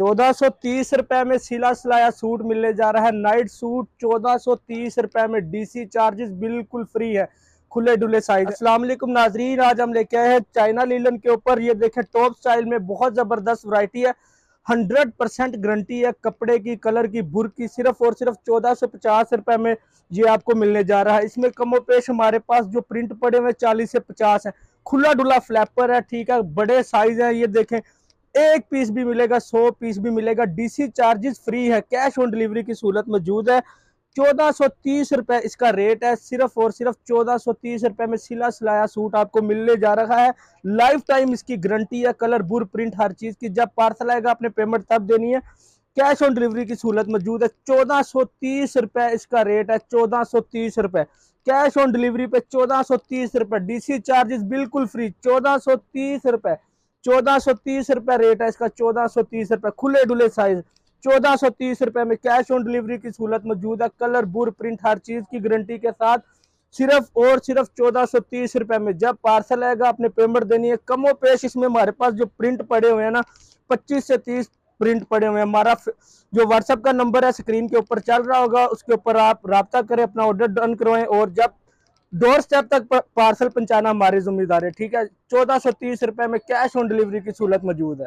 चौदह सौ तीस रुपए में सिला सिलाया सूट मिलने जा रहा है। नाइट सूट चौदह सौ तीस रुपए में डीसी चार्जेस बिल्कुल फ्री है, खुले डुले साइज़ अस्सलाम वालेकुम नाजरीन, आज हम लेके आए हैं चाइना लीलन के ऊपर। ये देखें टॉप स्टाइल में बहुत ज़बरदस्त वैरायटी है। हंड्रेड परसेंट गारंटी है कपड़े की कलर की बुर की, सिर्फ़ और सिर्फ़ चौदह सौ पचास रुपए में ये आपको मिलने जा रहा है। इसमें कमो पेश हमारे पास जो प्रिंट पड़े हुए चालीस से पचास है। खुला डुला फ्लैपर है, ठीक है, बड़े साइज़ है। ये देखें एक पीस भी मिलेगा, सौ पीस भी मिलेगा। डीसी चार्जेस फ्री है कैश ऑन डिलीवरी की सहूलत मौजूद है। चौदह सौ तीस रुपए इसका रेट है, सिर्फ़ और सिर्फ़ चौदह सौ तीस रुपए में सिला सिलाया सूट आपको मिलने जा रहा है। लाइफ टाइम इसकी गारंटी है कलर बुर प्रिंट हर चीज़ की। जब पार्सल आएगा, आपने पेमेंट तब देनी है। कैश ऑन डिलीवरी की सहूलत मौजूद है। चौदह सौ तीस रुपए इसका रेट है, चौदह सौ तीस रुपए। कैश ऑन डिलीवरी पे चौदह सौ तीस रुपए। डीसी चार्जेस बिल्कुल फ्री चौदह सौ तीस रुपए। चौदह सौ तीस रुपए रेट है, इसका चौदह सौ तीस रुपए खुले डुले साइज़ चौदह सौ तीस रुपए में कैश ऑन डिलीवरी की सहूलत मौजूद है। कलर बुर प्रिंट हर चीज़ की गारंटी के साथ सिर्फ़ और सिर्फ़ चौदह सौ तीस रुपए में जब पार्सल आएगा, आपने पेमेंट देनी है। कमो पेश इसमें हमारे पास जो प्रिंट पड़े हुए हैं ना, पच्चीस से तीस प्रिंट पड़े हुए हैं। हमारा जो व्हाट्सएप का नंबर है स्क्रीन के ऊपर चल रहा होगा, उसके ऊपर आप रबता करें, अपना ऑर्डर डन करवाएँ और जब डोर स्टेप तक पार्सल पहुंचाना हमारी ज़िम्मेदारी है, ठीक है? चौदह सौ तीस रुपए में कैश ऑन डिलीवरी की सहूलत मौजूद है।